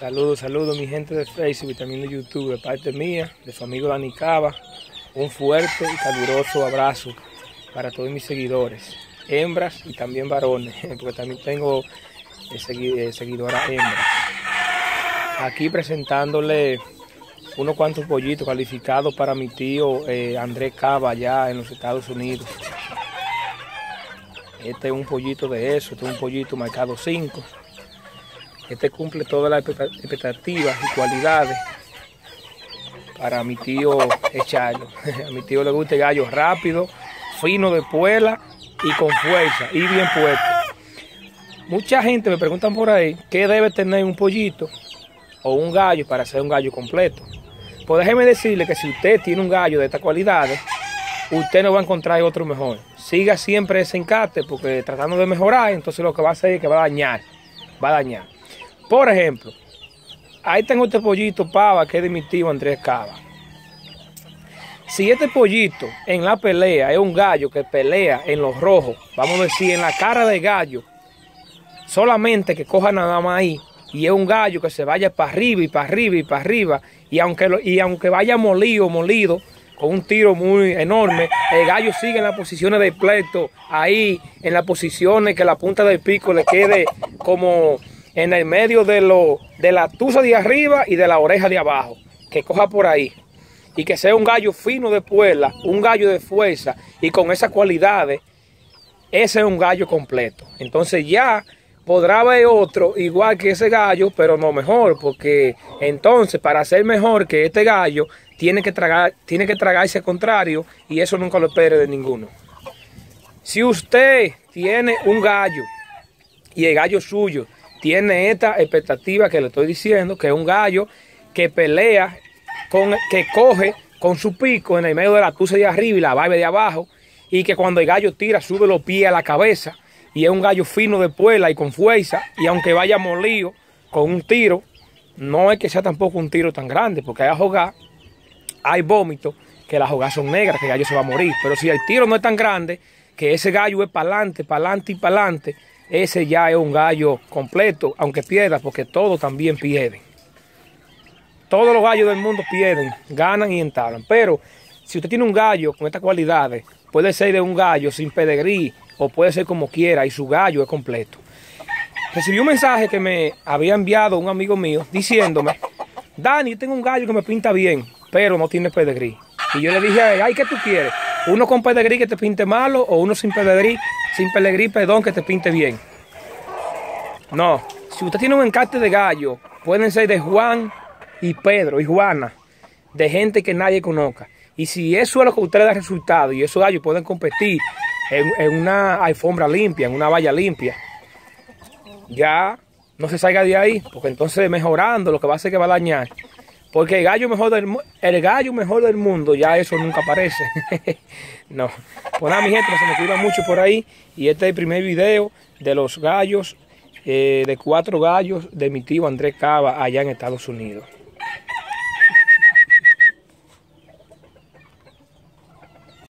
Saludos, saludos mi gente de Facebook y también de YouTube, de parte mía, de su amigo Dani Cava. Un fuerte y caluroso abrazo para todos mis seguidores, hembras y también varones, porque también tengo eh, eh, seguidoras hembras. Aquí presentándole unos cuantos pollitos calificados para mi tío eh, Andrés Cava allá en los Estados Unidos. Este es un pollito de eso, este es un pollito marcado 5 este cumple todas las expectativas y cualidades para mi tío echarlo. A mi tío le gusta el gallo rápido, fino de puela y con fuerza y bien puesto. Mucha gente me preguntan por ahí qué debe tener un pollito o un gallo para ser un gallo completo. Pues déjeme decirle que si usted tiene un gallo de estas cualidades, usted no va a encontrar otro mejor. Siga siempre ese encarte porque tratando de mejorar, entonces lo que va a hacer es que va a dañar, va a dañar. Por ejemplo, ahí tengo este pollito pava que es de mi tío Andrés Cava. Si este pollito en la pelea es un gallo que pelea en los rojos, vamos a decir en la cara de gallo, solamente que coja nada más ahí, y es un gallo que se vaya para arriba y para arriba y para arriba, y aunque, y aunque vaya molido, molido, con un tiro muy enorme, el gallo sigue en las posiciones de pleito, ahí en las posiciones que la punta del pico le quede como en el medio de, lo, de la tusa de arriba y de la oreja de abajo, que coja por ahí. Y que sea un gallo fino de puela, un gallo de fuerza y con esas cualidades, ese es un gallo completo. Entonces ya podrá haber otro igual que ese gallo, pero no mejor, porque entonces para ser mejor que este gallo, tiene que, tragar, tiene que tragarse contrario y eso nunca lo espere de ninguno. Si usted tiene un gallo y el gallo suyo tiene esta expectativa que le estoy diciendo, que es un gallo que pelea, con, que coge con su pico en el medio de la tusa de arriba y la barba de abajo, y que cuando el gallo tira sube los pies a la cabeza, y es un gallo fino de puela y con fuerza, y aunque vaya molido con un tiro, no es que sea tampoco un tiro tan grande, porque hay jugar, hay vómitos, que las hogas son negras, que el gallo se va a morir, pero si el tiro no es tan grande, que ese gallo es para adelante, para adelante y para adelante, ese ya es un gallo completo, aunque pierda, porque todos también pierden. Todos los gallos del mundo pierden, ganan y entablan. Pero si usted tiene un gallo con estas cualidades, puede ser de un gallo sin pedigrí o puede ser como quiera y su gallo es completo. Recibí un mensaje que me había enviado un amigo mío diciéndome, Dani, yo tengo un gallo que me pinta bien, pero no tiene pedigrí. Y yo le dije ay, ¿qué tú quieres? ¿Uno con pedigrí que te pinte malo o uno sin pedigrí sin pelegrí, perdón, que te pinte bien. No, si usted tiene un encarte de gallo, pueden ser de Juan y Pedro y Juana, de gente que nadie conozca. Y si eso es lo que usted le da resultado y esos gallos pueden competir en, una alfombra limpia, en una valla limpia, ya no se salga de ahí, porque entonces mejorando lo que va a hacer que va a dañar. Porque el gallo mejor del el gallo mejor del mundo, ya eso nunca aparece. no. Pues nada, mi gente, se me cuida mucho por ahí. Y este es el primer video de los gallos, eh, de cuatro gallos de mi tío Andrés Cava allá en Estados Unidos.